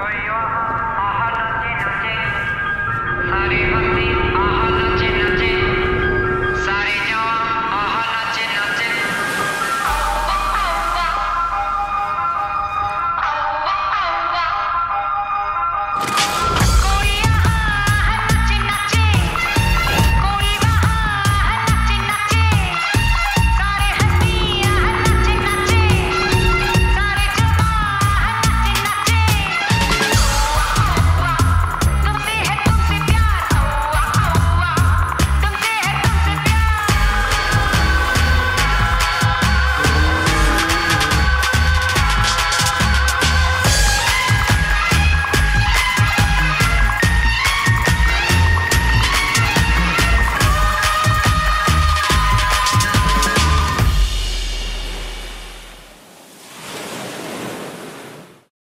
よいは母の血のチェ